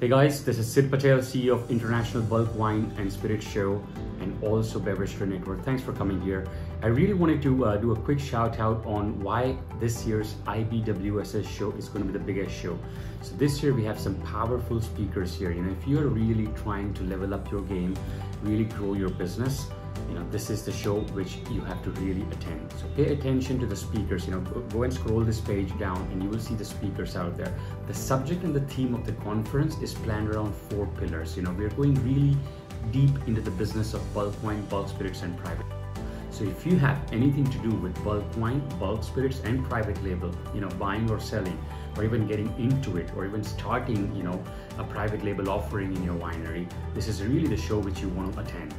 Hey guys, this is Sid Patel, CEO of International Bulk Wine and Spirit Show and also Beverage Trade Network. Thanks for coming here. I really wanted to uh, do a quick shout out on why this year's IBWSS show is going to be the biggest show. So this year we have some powerful speakers here. You know, if you're really trying to level up your game, really grow your business, you know this is the show which you have to really attend. So pay attention to the speakers you know go and scroll this page down and you will see the speakers out there. The subject and the theme of the conference is planned around four pillars. You know we're going really deep into the business of bulk wine bulk spirits and private. So if you have anything to do with bulk wine bulk spirits and private label you know buying or selling or even getting into it or even starting you know a private label offering in your winery this is really the show which you want to attend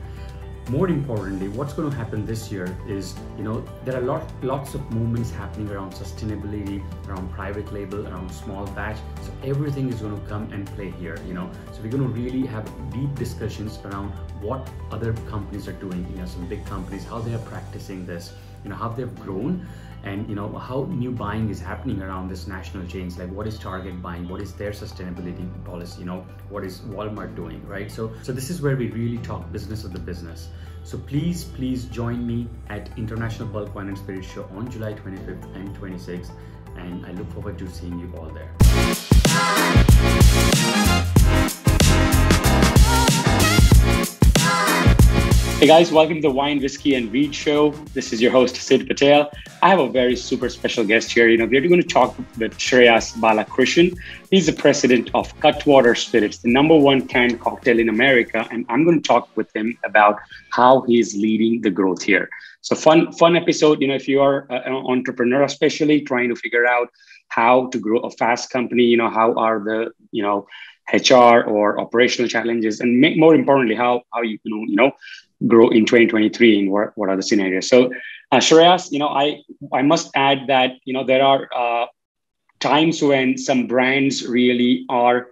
more importantly what's going to happen this year is you know there are lot, lots of movements happening around sustainability around private label around small batch. So everything is going to come and play here you know. So we're going to really have deep discussions around what other companies are doing. You know some big companies how they are practicing this you know how they've grown and you know how new buying is happening around this national chains. Like what is target buying? What is their sustainability policy? You know what is walmart doing right? So so this is where we really talk business of the business. So please please join me at international bulk wine and spirit show on july 25th and 26th and i look forward to seeing you all there Hey guys, welcome to the Wine, Whiskey, and Weed Show. This is your host, Sid Patel. I have a very super special guest here. You know, we're going to talk with Shreyas Balakrishnan. He's the president of Cutwater Spirits, the number one canned cocktail in America. And I'm going to talk with him about how he's leading the growth here. So fun, fun episode. You know, if you are an entrepreneur, especially trying to figure out how to grow a fast company, you know, how are the, you know, HR or operational challenges, and more importantly, how how you, you know you know grow in 2023 and what, what are the scenarios. So, uh, Shreyas, you know, I, I must add that, you know, there are uh, times when some brands really are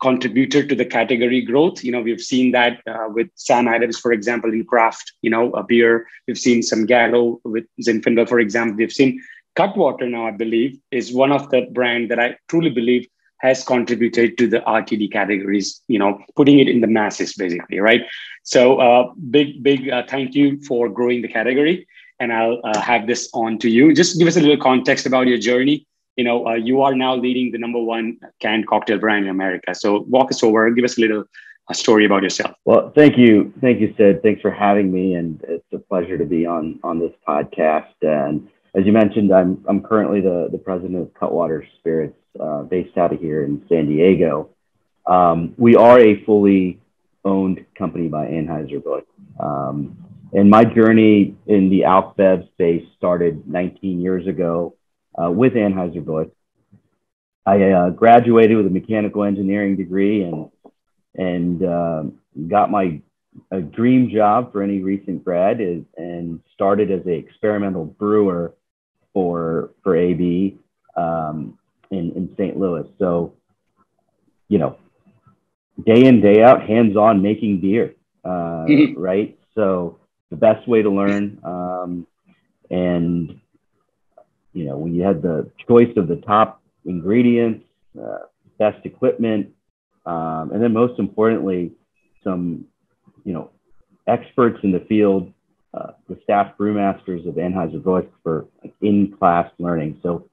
contributor to the category growth. You know, we've seen that uh, with Sam Adams, for example, in craft, you know, a beer. We've seen some Gallo with Zinfandel, for example. We've seen Cutwater now, I believe, is one of the brand that I truly believe has contributed to the RTD categories, you know, putting it in the masses basically, right? So uh, big, big uh, thank you for growing the category. And I'll uh, have this on to you. Just give us a little context about your journey. You know, uh, you are now leading the number one canned cocktail brand in America. So walk us over, give us a little a story about yourself. Well, thank you. Thank you, Sid. Thanks for having me. And it's a pleasure to be on, on this podcast. And as you mentioned, I'm, I'm currently the, the president of Cutwater Spirits uh, based out of here in San Diego. Um, we are a fully owned company by Anheuser-Busch. Um, and my journey in the alc space started 19 years ago uh, with Anheuser-Busch. I uh, graduated with a mechanical engineering degree and and uh, got my a dream job for any recent grad is and started as an experimental brewer for for AB. Um, in, in St. Louis. So, you know, day in, day out, hands on making beer, uh, right? So, the best way to learn. Um, and, you know, when you had the choice of the top ingredients, uh, best equipment, um, and then most importantly, some, you know, experts in the field, uh, the staff brewmasters of Anheuser-Busch for like, in-class learning. So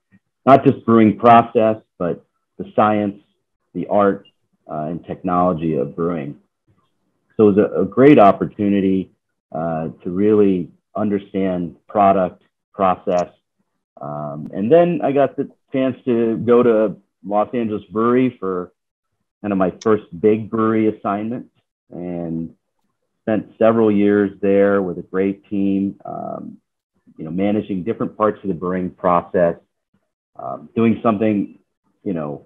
not just brewing process, but the science, the art, uh, and technology of brewing. So it was a, a great opportunity uh, to really understand product, process. Um, and then I got the chance to go to Los Angeles Brewery for kind of my first big brewery assignment and spent several years there with a great team, um, you know, managing different parts of the brewing process, um, doing something, you know,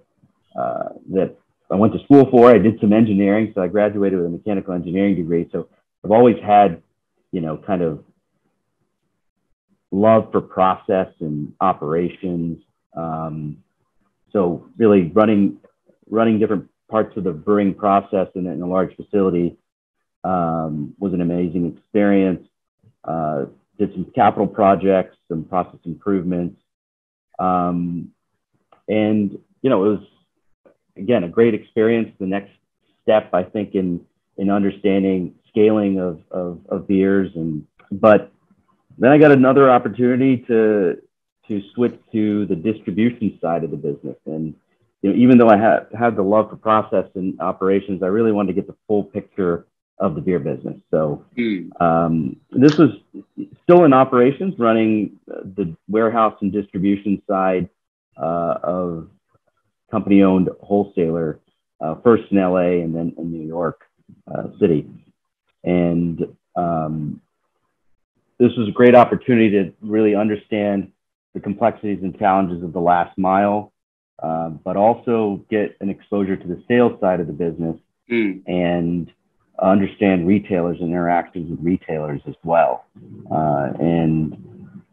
uh, that I went to school for. I did some engineering, so I graduated with a mechanical engineering degree. So I've always had, you know, kind of love for process and operations. Um, so really running running different parts of the brewing process in, in a large facility um, was an amazing experience. Uh, did some capital projects, some process improvements, um, and, you know, it was again, a great experience. The next step, I think, in in understanding scaling of, of, of beers and but then I got another opportunity to to switch to the distribution side of the business. And you know, even though I had had the love for process and operations, I really wanted to get the full picture of the beer business. So mm. um, this was still in operations, running the warehouse and distribution side uh, of company-owned wholesaler, uh, first in LA and then in New York uh, City. And um, this was a great opportunity to really understand the complexities and challenges of the last mile, uh, but also get an exposure to the sales side of the business mm. and understand retailers and interactions with retailers as well. Uh, and,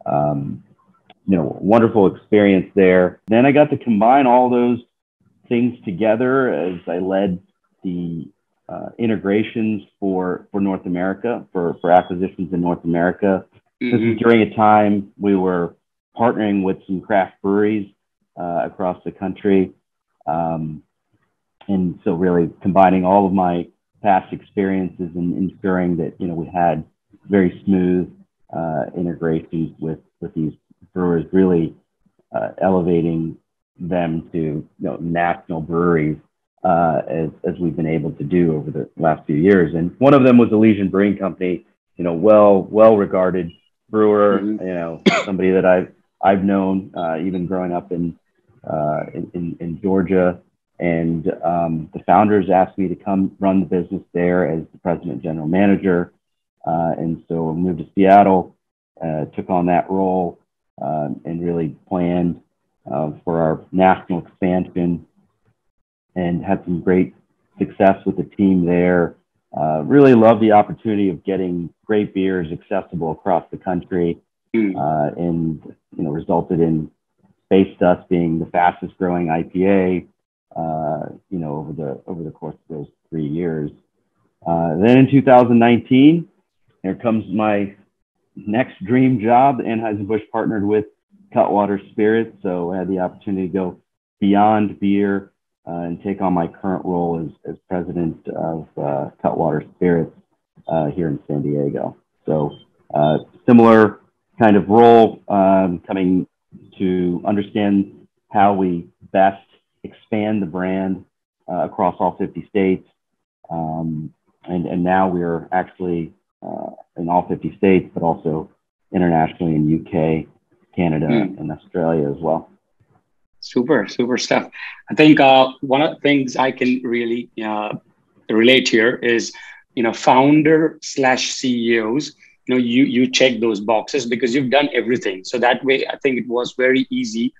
um, you know, wonderful experience there. Then I got to combine all those things together as I led the uh, integrations for for North America for for acquisitions in North America. Mm-hmm. This is during a time we were partnering with some craft breweries uh, across the country, um, and so really combining all of my past experiences and ensuring that you know we had very smooth uh, integrations with with these brewers, really uh, elevating them to you know national breweries uh, as, as we've been able to do over the last few years. And one of them was Elysian Brewing Company, you know, well, well regarded brewer, mm-hmm. you know, somebody that I've, I've known uh, even growing up in, uh, in, in, in, Georgia. And um, the founders asked me to come run the business there as the president general manager. Uh, and so I moved to Seattle, uh, took on that role, um, and really planned uh, for our national expansion and had some great success with the team there. Uh, really love the opportunity of getting great beers accessible across the country, hmm. uh, and you know resulted in Space Dust being the fastest growing IPA. Uh, you know over the over the course of those three years. Uh, then in 2019, here comes my next dream job. Anheuser-Busch partnered with Cutwater Spirits, so I had the opportunity to go beyond beer uh, and take on my current role as, as president of uh, Cutwater Spirits uh, here in San Diego. So, uh, similar kind of role um, coming to understand how we best expand the brand uh, across all 50 states. Um, and, and now we're actually in all 50 states, but also internationally in UK, Canada, mm. and Australia as well. Super, super stuff. I think uh, one of the things I can really uh, relate here is, you know, founder slash CEOs. You know, you you check those boxes because you've done everything. So that way, I think it was very easy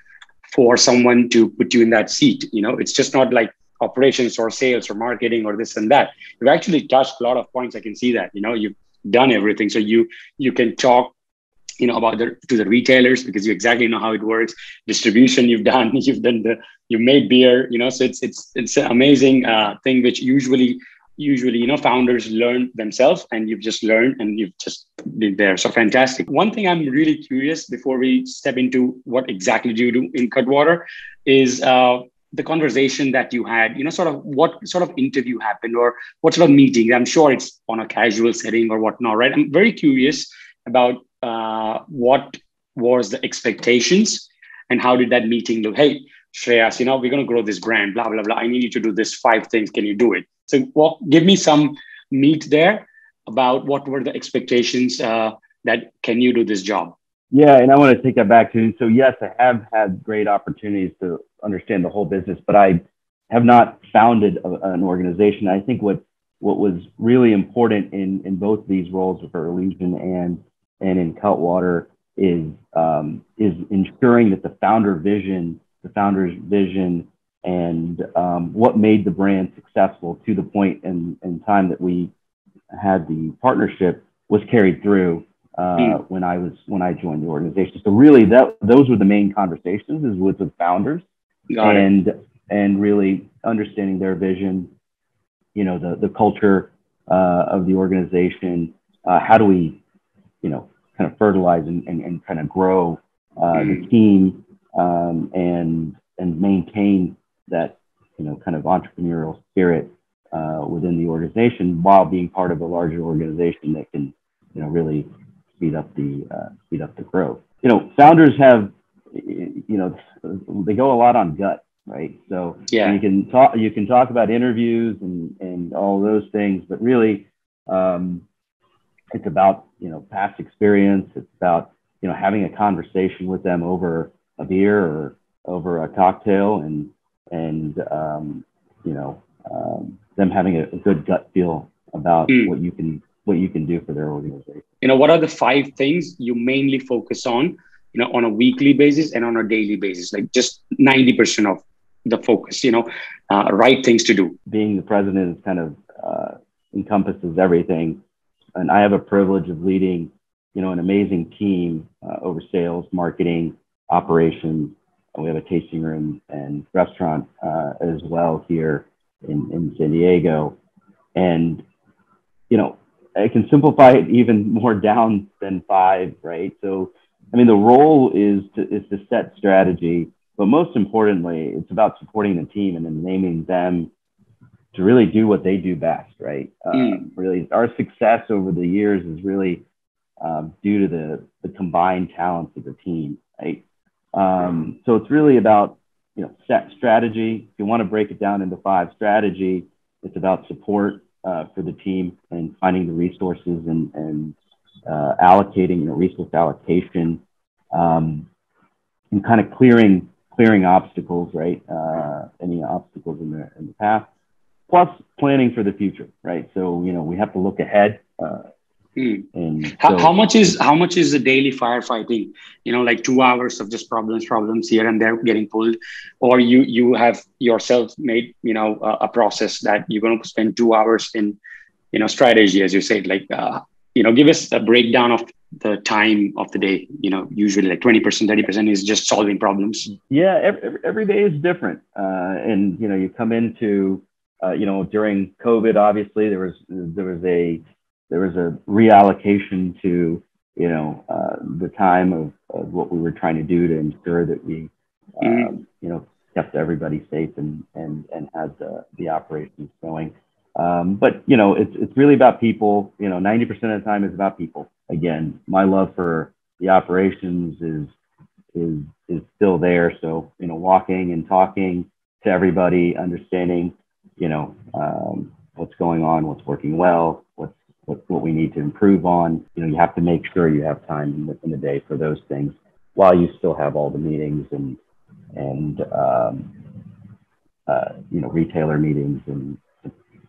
for someone to put you in that seat. You know, it's just not like operations or sales or marketing or this and that. You've actually touched a lot of points. I can see that. You know, you've done everything, so you you can talk you know about the to the retailers because you exactly know how it works. Distribution you've done you've done the you made beer you know so it's it's it's an amazing uh, thing which usually usually you know founders learn themselves and you've just learned and you've just been there. So fantastic. One thing i'm really curious before we step into what exactly do you do in cutwater is uh, the conversation that you had you know sort of what sort of interview happened or what sort of meeting i'm sure it's on a casual setting or whatnot right i'm very curious about uh, what was the expectations and how did that meeting look? Hey, Shreyas, you know, we're going to grow this brand, blah, blah, blah. I need you to do this five things. Can you do it? So well, give me some meat there about what were the expectations uh, that can you do this job? Yeah, and I want to take that back to so yes, I have had great opportunities to understand the whole business, but I have not founded a, an organization. I think what what was really important in in both these roles for Elysian and and in Cutwater is um, is ensuring that the founder vision, the founder's vision, and um, what made the brand successful to the point and, and time that we had the partnership was carried through uh, mm. when I was when I joined the organization. So really, that those were the main conversations is with the founders, Got and it. and really understanding their vision, you know, the the culture uh, of the organization. Uh, how do we you know, kind of fertilize and, and, and kind of grow uh, the mm. team um, and and maintain that you know, kind of entrepreneurial spirit uh, within the organization while being part of a larger organization that can, you know, really speed up the uh, speed up the growth. You know, founders have, you know, they go a lot on gut, right? So yeah, you can talk you can talk about interviews and and all those things, but really, um, it's about you know past experience. It's about you know having a conversation with them over a beer or over a cocktail and and um, you know um, them having a, a, good gut feel about mm. what you can what you can do for their organization. You know, what are the five things you mainly focus on? You know, on a weekly basis and on a daily basis, like just ninety percent of the focus. You know, uh, right things to do. Being the president is kind of uh, encompasses everything, and I have a privilege of leading, you know, an amazing team uh, over sales, marketing, operations, we have a tasting room and restaurant uh, as well here in, in San Diego. And, you know, I can simplify it even more down than five, right? So, I mean, the role is to, is to set strategy, but most importantly, it's about supporting the team and then naming them to really do what they do best, right? Mm. Um, really, our success over the years is really um, due to the, the combined talents of the team, right? Um, so it's really about you know set strategy. If you want to break it down into five strategy, it's about support uh, for the team and finding the resources and and uh, allocating resource allocation um, and kind of clearing clearing obstacles, right? Uh, any obstacles in the in the past, plus planning for the future, right? So you know we have to look ahead. Uh, Hmm. How, so, how, much is how much is the daily firefighting? You know, like two hours of just problems, problems here and there getting pulled, or you you have yourself made you know a, a process that you're going to spend two hours in, you know, strategy as you said. Like, uh, you know, give us a breakdown of the time of the day. You know, usually like twenty percent, thirty percent is just solving problems. Yeah, every, every day is different, uh, and you know, you come into uh, you know during COVID, obviously there was there was a there was a reallocation to you know uh, the time of, of, what we were trying to do to ensure that we um, you know kept everybody safe and and and had the the operations going. Um, but you know it's it's really about people. You know, 90% of the time is about people. Again, my love for the operations is is is still there. So you know, walking and talking to everybody, understanding you know um, what's going on, what's working well, what, what we need to improve on. You know, you have to make sure you have time in the, in the day for those things while you still have all the meetings and and um, uh, you know retailer meetings and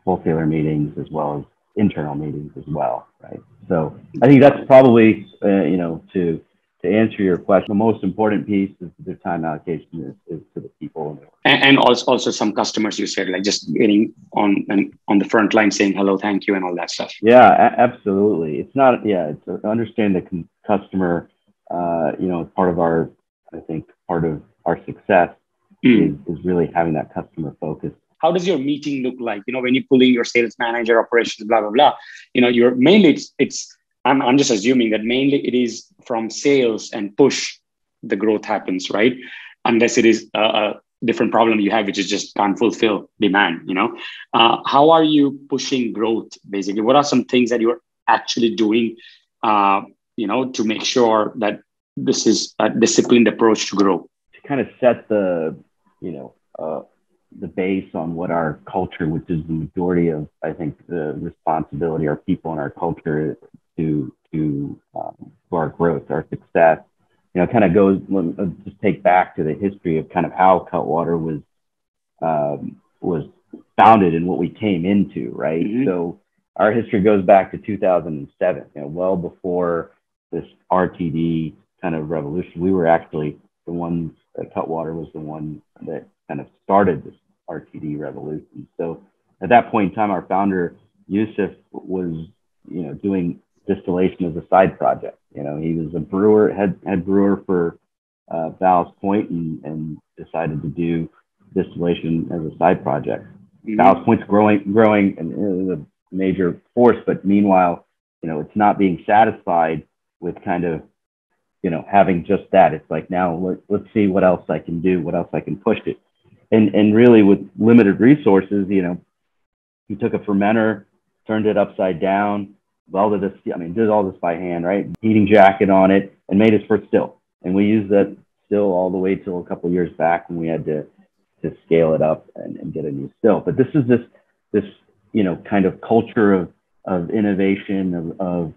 wholesaler meetings as well as internal meetings as well, right? So I think that's probably uh, you know to to answer your question, the most important piece is the time allocation is, is to the people. And, and, also, also some customers you said, like just getting on and on the front line saying hello, thank you, and all that stuff. Yeah, a- absolutely. It's not, yeah, it's understand the con- customer, uh, you know, part of our, I think, part of our success mm. is, is really having that customer focus how does your meeting look like you know when you're pulling your sales manager operations blah blah blah you know you're mainly it's, it's I'm, I'm just assuming that mainly it is from sales and push the growth happens, right? Unless it is a, a different problem you have, which is just can't fulfill demand, you know? Uh, how are you pushing growth basically? What are some things that you're actually doing, uh, you know, to make sure that this is a disciplined approach to grow? To kind of set the, you know, uh, the base on what our culture, which is the majority of, I think, the responsibility, our people and our culture to to um, to our growth, our success. You know, kind of goes. Let's just take back to the history of kind of how Cutwater was um, was founded and what we came into, right? Mm-hmm. So our history goes back to 2007, you know, well before this RTD kind of revolution. We were actually the ones. Uh, Cutwater was the one that kind of started this RTD revolution. So at that point in time, our founder Yuseff was, you know, doing distillation as a side project. You know, he was a brewer, head head brewer for uh, Ballast Point, and, and decided to do distillation as a side project. Mm-hmm. Ballast Point's growing, growing, and is a major force. But meanwhile, you know, it's not being satisfied with kind of, you know, having just that. It's like now let, let's see what else I can do, what else I can push it. and and really with limited resources, you know, he took a fermenter, turned it upside down, welded this. I mean, did all this by hand, right? Heating jacket on it, and made his first still. And we used that still all the way till a couple years back when we had to to scale it up and, and get a new still. But this is this this you know kind of culture of of innovation of of,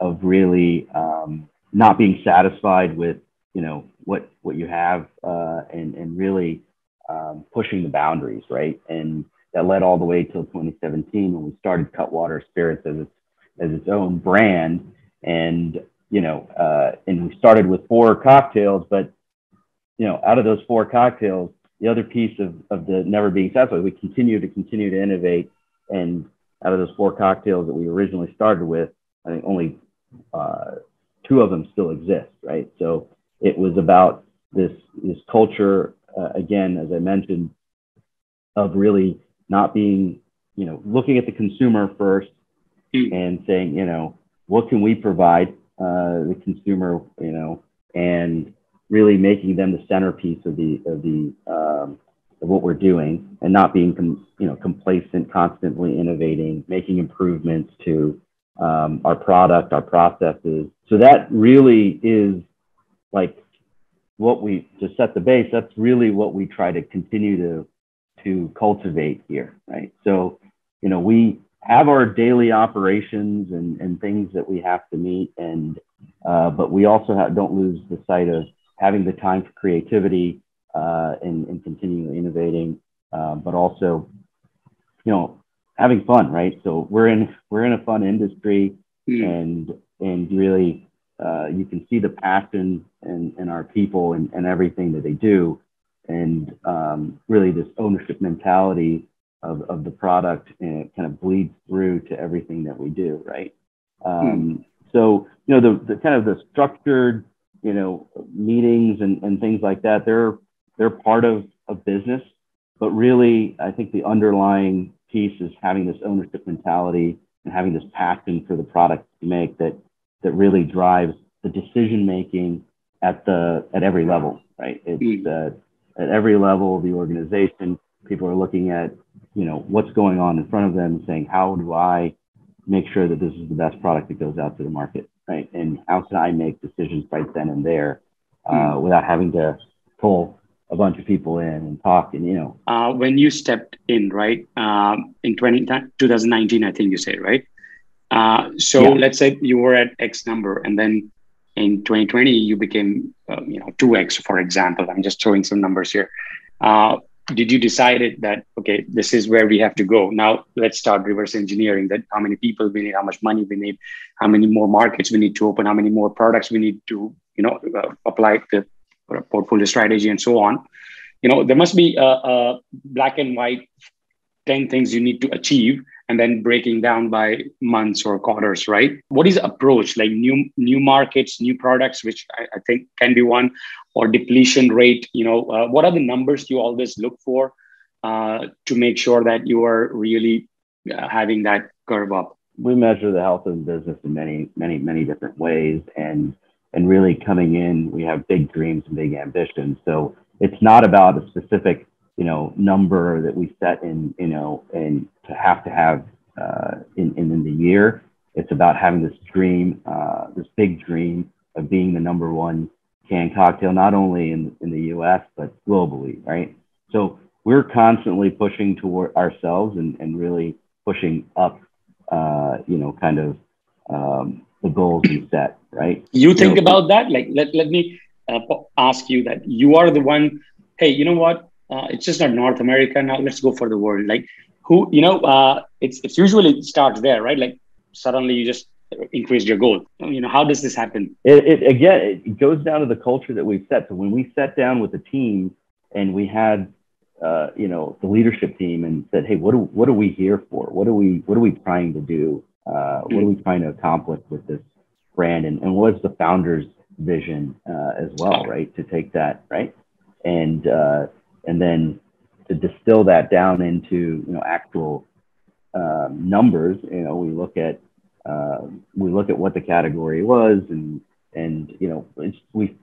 of really um, not being satisfied with you know what what you have uh, and and really um, pushing the boundaries right and that led all the way till 2017 when we started Cutwater Spirits as its as its own brand and you know uh, and we started with four cocktails but you know out of those four cocktails the other piece of, of the never being satisfied we continue to continue to innovate and out of those four cocktails that we originally started with i think only uh, two of them still exist right so it was about this this culture uh, again, as I mentioned, of really not being, you know, looking at the consumer first. And saying, you know, what can we provide uh, the consumer, you know, and really making them the centerpiece of the of the um, of what we're doing, and not being, com- you know, complacent, constantly innovating, making improvements to um, our product, our processes. So that really is like what we to set the base that's really what we try to continue to to cultivate here right so you know we have our daily operations and, and things that we have to meet and uh, but we also have, don't lose the sight of having the time for creativity uh, and, and continuing innovating uh, but also you know having fun right so we're in we're in a fun industry mm. and and really uh, you can see the passion in, in our people and, and everything that they do. And um, really, this ownership mentality of, of the product and it kind of bleeds through to everything that we do, right? Um, hmm. So, you know, the, the kind of the structured, you know, meetings and, and things like that, they're, they're part of, a business. But really, I think the underlying piece is having this ownership mentality and having this passion for the product you make that that really drives the decision making at the at every level, right? It's mm. uh, at every level of the organization. People are looking at you know what's going on in front of them and saying, how do I make sure that this is the best product that goes out to the market, right? And how can I make decisions right then and there uh, mm. without having to pull a bunch of people in and talk and you know uh, when you stepped in right um, in 20, 2019 i think you said right uh, so yeah. let's say you were at X number, and then in 2020 you became, uh, you know, 2X, for example. I'm just throwing some numbers here. Did you decided that okay, this is where we have to go? Now let's start reverse engineering. That how many people we need, how much money we need, how many more markets we need to open, how many more products we need to, you know, uh, apply the portfolio strategy and so on. You know, there must be a, a black and white 10 things you need to achieve and then breaking down by months or quarters right? What is approach? Like new new markets new products which i, I think can be one or depletion rate you know uh, what are the numbers you always look for uh, to make sure that you are really uh, having that curve up? We measure the health of the business in many many many different ways and and really coming in we have big dreams and big ambitions. So it's not about a specific you know number that we set in you know and to have to have uh, in, in, in the year. It's about having this dream uh, this big dream of being the number one canned cocktail not only in, in the us but globally right? So we're constantly pushing toward ourselves and, and really pushing up uh, you know kind of um, the goals we set right? You think about that? Like let, let me uh, ask you that. You are the one hey you know what uh, it's just not North America now. Let's go for the world. Like who, you know, uh, it's it's usually starts there, right? Like suddenly you just increased your goal. You know, how does this happen? It, it again, it goes down to the culture that we've set. So when we sat down with the team and we had, uh, you know, the leadership team and said, hey, what do what are we here for? What are we what are we trying to do? Uh, what are we trying to accomplish with this brand? And, and what's the founder's vision uh, as well, right? To take that right and uh, and then to distill that down into you know actual um, numbers, you know, we look at uh, we look at what the category was, and and you know, we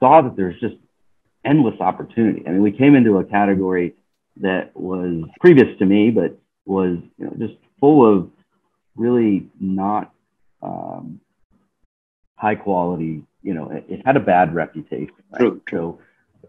saw that there's just endless opportunity. I mean, we came into a category that was previous to me, but was you know, just full of really not um, high quality. You know, it, it, had a bad reputation. Right? So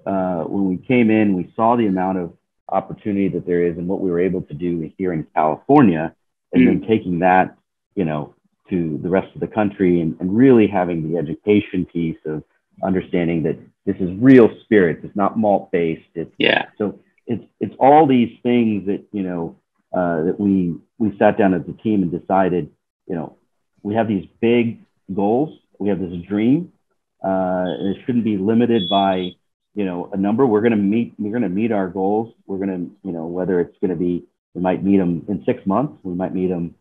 uh, when we came in, we saw the amount of opportunity that there is and what we were able to do here in California, and mm. then taking that, you know, to the rest of the country and, and really having the education piece of understanding that this is real spirits. It's not malt based. It's yeah. So it's it's all these things that you know uh, that we we sat down as a team and decided. You know, we have these big goals. We have this dream. Uh, and it shouldn't be limited by you know a number. We're going to meet. We're going to meet our goals. We're going to you know whether it's going to be we might meet them in six months. We might meet them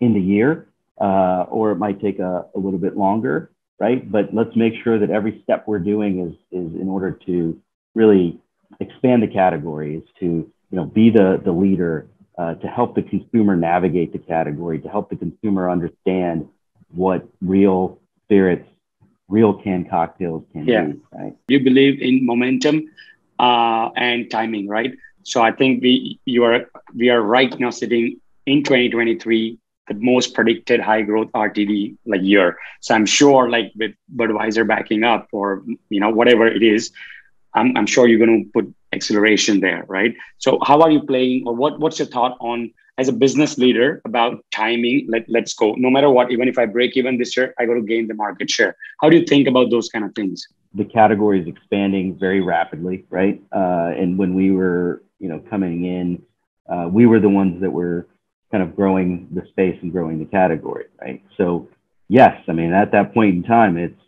in the year, uh, or it might take a, a little bit longer right? But let's make sure that every step we're doing is is in order to really expand the categories, to you know be the the leader, uh, to help the consumer navigate the category, to help the consumer understand what real spirits, real canned cocktails can yeah. be. Right? You believe in momentum uh, and timing, right? So I think we you are we are right now sitting in 2023 the most predicted high growth RTD like year. So I'm sure like with Budweiser backing up or you know whatever it is, I'm, I'm sure you're going to put acceleration there, right? So how are you playing or what what's your thought on as a business leader about timing? Let let's go. No matter what, even if I break even this year, I got to gain the market share. How do you think about those kind of things? The category is expanding very rapidly, right? Uh, and when we were you know coming in, uh, we were the ones that were kind of growing the space and growing the category, right? So yes, I mean at that point in time, it's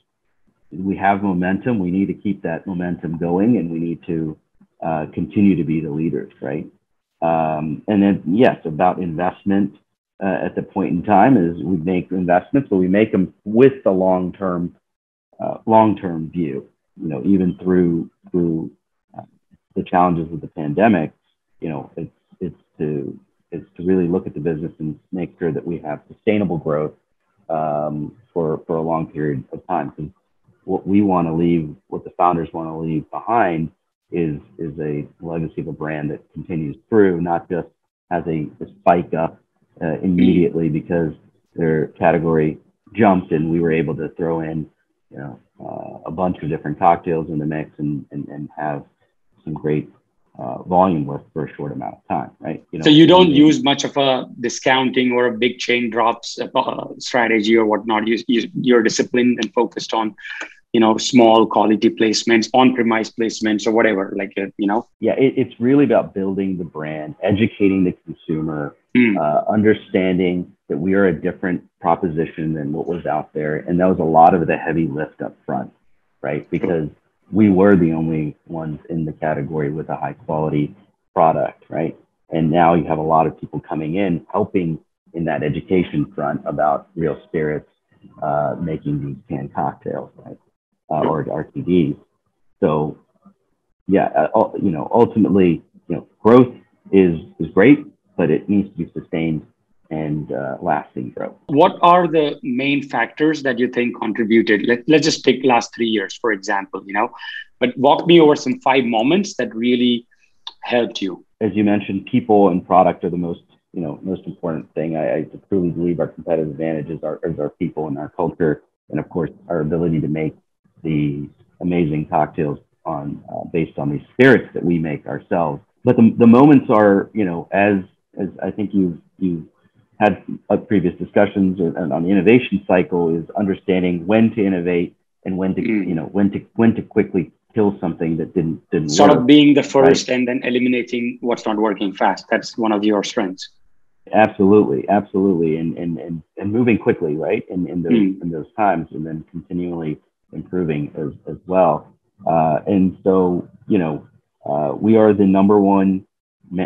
we have momentum. We need to keep that momentum going, and we need to uh, continue to be the leaders, right? Um, and then yes, about investment uh, at the point in time is we make investments, but we make them with the long term uh, long term view. You know, even through through uh, the challenges of the pandemic, you know, it's it's to is to really look at the business and make sure that we have sustainable growth um, for for a long period of time. Because what we want to leave, what the founders want to leave behind, is is a legacy of a brand that continues through, not just has a, a spike up uh, immediately because their category jumped and we were able to throw in, you know, uh, a bunch of different cocktails in the mix and, and, and have some great uh, volume with for a short amount of time, right? You know, so you don't use much of a discounting or a big chain drops uh, strategy or whatnot. You, you you're disciplined and focused on, you know, small quality placements, on-premise placements, or whatever. Like uh, you know. Yeah, it, it's really about building the brand, educating the consumer, mm. uh, understanding that we are a different proposition than what was out there, and that was a lot of the heavy lift up front, right? Because we were the only ones in the category with a high quality product, right? And now you have a lot of people coming in helping in that education front about real spirits, uh, making these canned cocktails, right? Uh, or RTDs. So, yeah, uh, you know, ultimately, you know, growth is is great, but it needs to be sustained and uh, lasting growth. What are the main factors that you think contributed? Let, let's just take last three years, for example, you know, but walk me over some five moments that really helped you. As you mentioned, people and product are the most, you know, most important thing. I, I truly believe our competitive advantages are, is our people and our culture, and of course, our ability to make the amazing cocktails on uh, based on these spirits that we make ourselves. But the, the moments are, you know, as as I think you you had uh, previous discussions on the innovation cycle is understanding when to innovate and when to mm. you know when to when to quickly kill something that didn't didn't sort work, of being the first right? and then eliminating what's not working fast that's one of your strengths absolutely absolutely and and and, and moving quickly right in, in those mm. in those times and then continually improving as as well uh, and so you know uh, we are the number one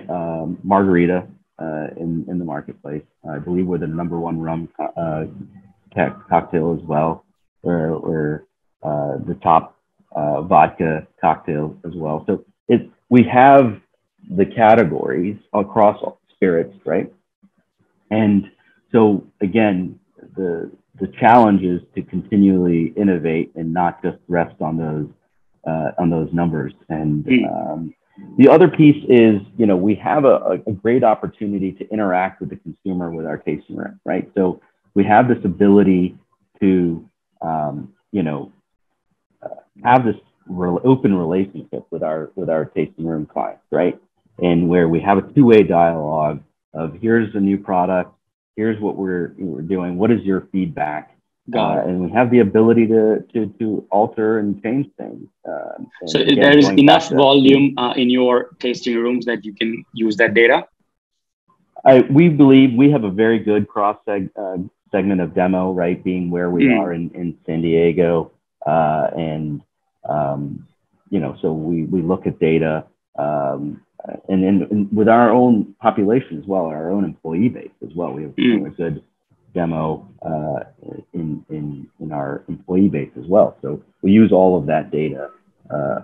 uh, margarita uh, in in the marketplace. I believe we're the number one rum co- uh, cocktail as well. We're, we're uh, the top vodka cocktail as well. So it we have the categories across spirits, right? And so again, the the challenge is to continually innovate and not just rest on those uh, on those numbers. And mm. um, the other piece is, you know, we have a, a, great opportunity to interact with the consumer with our tasting room, right? So we have this ability to, um, you know, uh, have this re- open relationship with our with our tasting room clients, right? And where we have a two-way dialogue of here's a new product, here's what we're we're doing, what is your feedback, uh, and we have the ability to to to alter and change things. Uh, so again, there is enough volume uh, in your tasting rooms that you can use that data. I, we believe we have a very good cross seg, uh, segment of demo, right? Being where we mm. are in, in San Diego, uh, and um, you know, so we we look at data. Um, and, and, with our own population as well, our own employee base as well, we have mm. a good demo uh, in, in, in our employee base as well. So we use all of that data uh,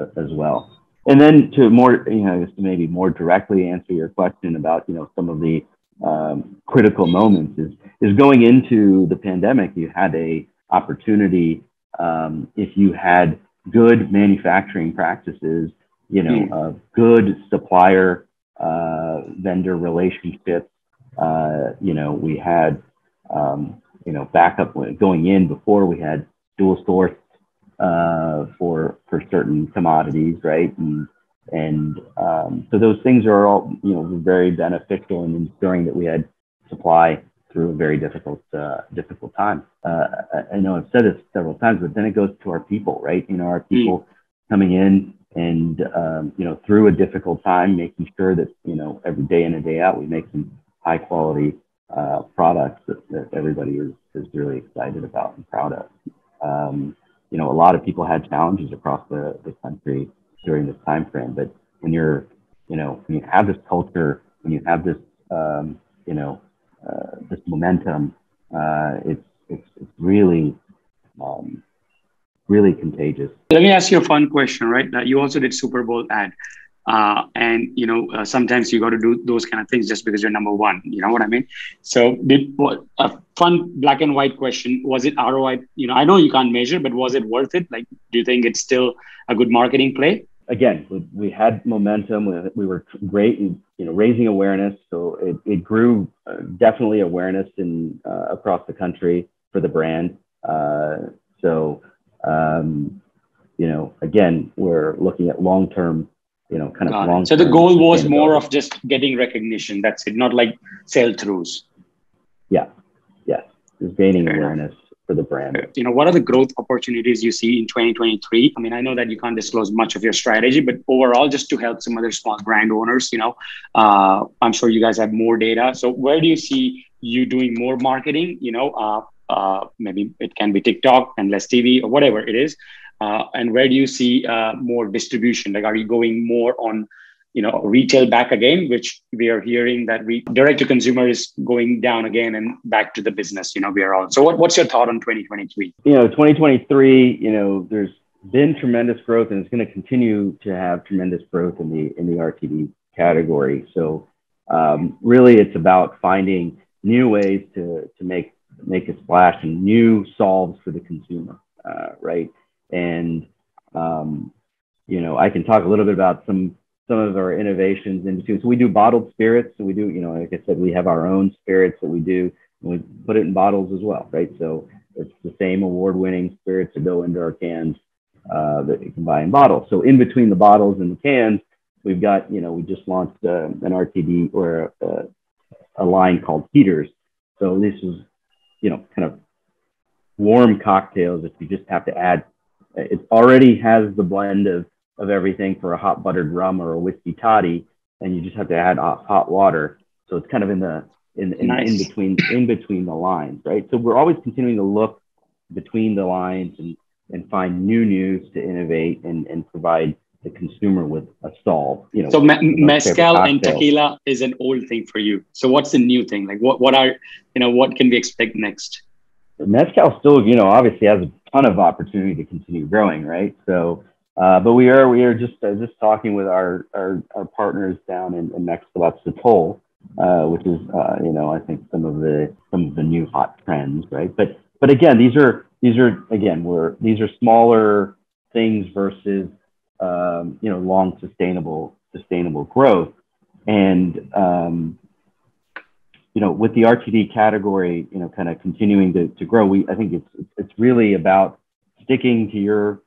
as well. And then to more, you know, just to maybe more directly answer your question about, you know, some of the um, critical moments is, is going into the pandemic, you had a opportunity um, if you had good manufacturing practices, you know, mm. good supplier uh, vendor relationships. Uh, you know, we had um, you know, backup going in before we had dual source uh, for for certain commodities, right? And and um, so those things are all you know very beneficial in ensuring that we had supply through a very difficult uh, difficult time. Uh, I, I know I've said this several times, but then it goes to our people, right? You know, our hmm. people. Coming in and um, you know through a difficult time, making sure that you know every day in and day out we make some high quality uh, products that, that everybody is, is really excited about and proud of. Um, you know, a lot of people had challenges across the, the country during this time frame, but when you're, you know, when you have this culture, when you have this, um, you know, uh, this momentum, uh, it's, it's, it's really, um, really contagious. Let me ask you a fun question, right? That you also did Super Bowl ad. Uh, and you know uh, sometimes you got to do those kind of things just because you're number one you know what i mean so did what a fun black and white question was it roi you know i know you can't measure but was it worth it like do you think it's still a good marketing play again we, we had momentum we, we were great in you know raising awareness so it, it grew uh, definitely awareness in uh, across the country for the brand uh, so um, you know again we're looking at long term you know, kind of long. So the goal was more of just getting recognition. That's it, not like sell throughs. Yeah, yeah, just gaining Fair awareness enough. for the brand. You know, what are the growth opportunities you see in 2023? I mean, I know that you can't disclose much of your strategy, but overall, just to help some other small brand owners, you know, uh, I'm sure you guys have more data. So where do you see you doing more marketing? You know, uh, uh, maybe it can be TikTok and less TV or whatever it is. Uh, and where do you see uh, more distribution? Like, are you going more on, you know, retail back again, which we are hearing that we direct to consumer is going down again and back to the business. You know, we are all. So, what, what's your thought on 2023? You know, 2023. You know, there's been tremendous growth, and it's going to continue to have tremendous growth in the in the RTD category. So, um, really, it's about finding new ways to to make make a splash and new solves for the consumer, uh, right? And um, you know, I can talk a little bit about some some of our innovations in between. So we do bottled spirits. So we do, you know, like I said, we have our own spirits that we do, and we put it in bottles as well, right? So it's the same award-winning spirits that go into our cans uh, that you can buy in bottles. So in between the bottles and the cans, we've got, you know, we just launched uh, an RTD or a, a line called Heaters. So this is, you know, kind of warm cocktails that you just have to add it already has the blend of, of everything for a hot buttered rum or a whiskey toddy, and you just have to add hot water. So it's kind of in the in, in, nice. in between in between the lines, right? So we're always continuing to look between the lines and and find new news to innovate and, and provide the consumer with a solve. You know, so me- mezcal and tequila is an old thing for you. So what's the new thing? Like what what are you know what can we expect next? Mezcal still, you know, obviously has a ton of opportunity to continue growing, right? So, uh, but we are we are just uh, just talking with our our, our partners down in, in Mexico about Sotol, uh, which is uh, you know I think some of the some of the new hot trends, right? But but again, these are these are again we're these are smaller things versus um, you know long sustainable sustainable growth. And um, you know, with the RTD category, you know, kind of continuing to, to grow, we I think it's it's really about sticking to your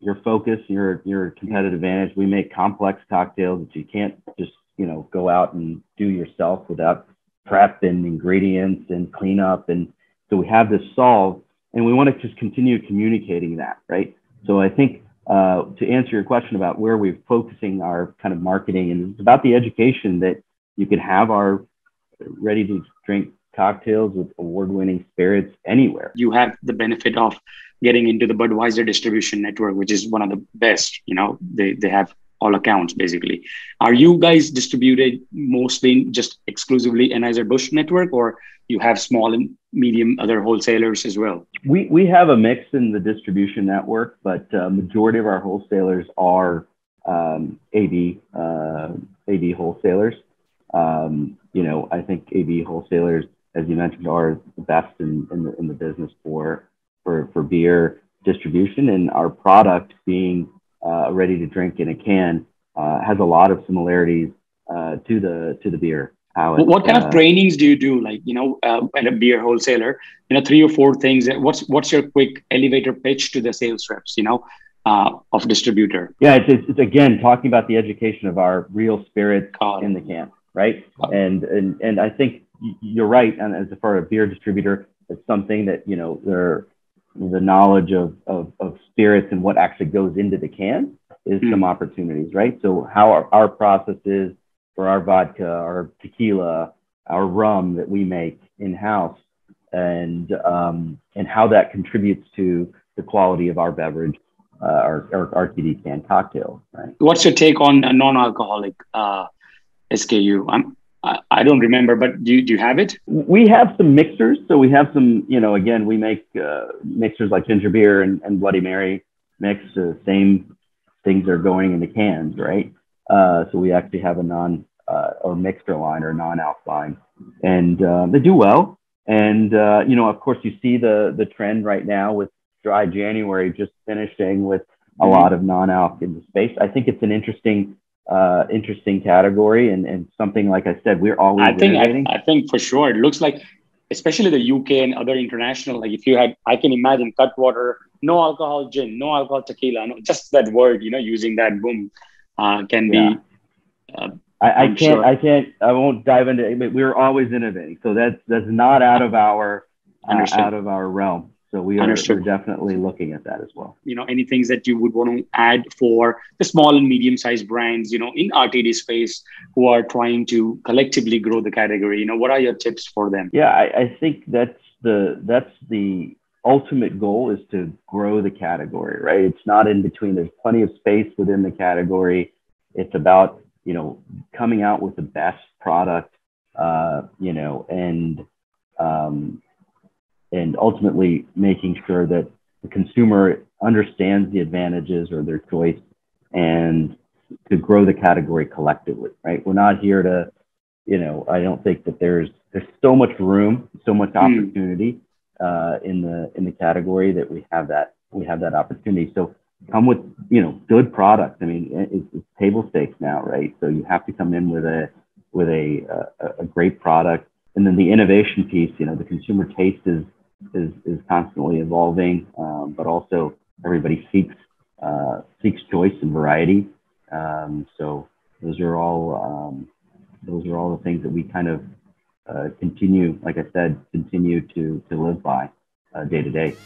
your focus, your your competitive advantage. We make complex cocktails that you can't just you know go out and do yourself without prep and ingredients and cleanup. And so we have this solved, and we want to just continue communicating that, right? So I think uh, to answer your question about where we're focusing our kind of marketing, and it's about the education that you can have our ready to drink cocktails with award winning spirits anywhere. You have the benefit of getting into the Budweiser distribution network, which is one of the best. You know, they, they have all accounts basically. Are you guys distributed mostly just exclusively Anheuser-Busch network or you have small and medium other wholesalers as well? We, we have a mix in the distribution network, but uh, majority of our wholesalers are um, AB, uh, AB wholesalers. Um, you know, I think AB wholesalers, as you mentioned, are the best in, in, the, in the business for, for, for beer distribution and our product being uh, ready to drink in a can uh, has a lot of similarities uh, to the to the beer. How what kind of uh, trainings do you do? Like you know, uh, at a beer wholesaler, you know, three or four things. What's what's your quick elevator pitch to the sales reps? You know, uh, of distributor. Yeah, it's, it's, it's, again talking about the education of our real spirits in the can, right? And and and I think you're right. And as far as a beer distributor, it's something that you know they're the knowledge of, of, of spirits and what actually goes into the can is mm. some opportunities, right? So how our, our process is for our vodka, our tequila, our rum that we make in house, and um, and how that contributes to the quality of our beverage, uh, our, our RTD can cocktail. Right. What's your take on a non-alcoholic uh, SKU? I'm I, I don't remember, but do you, do you have it? We have some mixers. So we have some, you know, again, we make uh, mixers like ginger beer and, and Bloody Mary mix. The uh, same things are going in the cans, right? Uh, so we actually have a non uh, or mixer line or non-alc line, and uh, they do well. And uh, you know, of course, you see the the trend right now with dry January just finishing with a mm-hmm. lot of non-alc in the space. I think it's an interesting uh, interesting category and, and something like I said, we're always. I think I, I, think for sure it looks like, especially the UK and other international. Like if you had, I can imagine Cutwater, no alcohol gin, no alcohol tequila, no, just that word, you know, using that boom uh, can yeah. be. Uh, I, I can't. Sure. I can't. I won't dive into. it. But We're always innovating, so that's that's not out of our uh, out of our realm. So we are definitely looking at that as well. You know, any things that you would want to add for the small and medium-sized brands, you know, in RTD space who are trying to collectively grow the category. You know, what are your tips for them? Yeah, I, I think that's the that's the ultimate goal is to grow the category, right? It's not in between. There's plenty of space within the category. It's about you know coming out with the best product, uh, you know, and um, and ultimately making sure that the consumer understands the advantages or their choice and to grow the category collectively, right? We're not here to, you know, I don't think that there's there's so much room, so much hmm. opportunity uh, in the in the category that we have that we have that opportunity. So come with you know good products. I mean, it's, it's table stakes now, right? So you have to come in with a with a, a, a great product, and then the innovation piece. You know, the consumer taste is is, is constantly evolving, um, but also everybody seeks uh, seeks choice and variety. Um, so those are all um, those are all the things that we kind of uh, continue, like I said, continue to to live by uh, day to day.